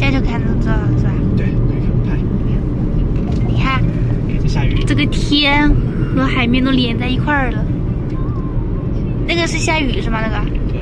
这就看到这了是吧？对，可以看，你看，你看，这下雨，这个天和海面都连在一块儿了。那个是下雨是吗？那个？对。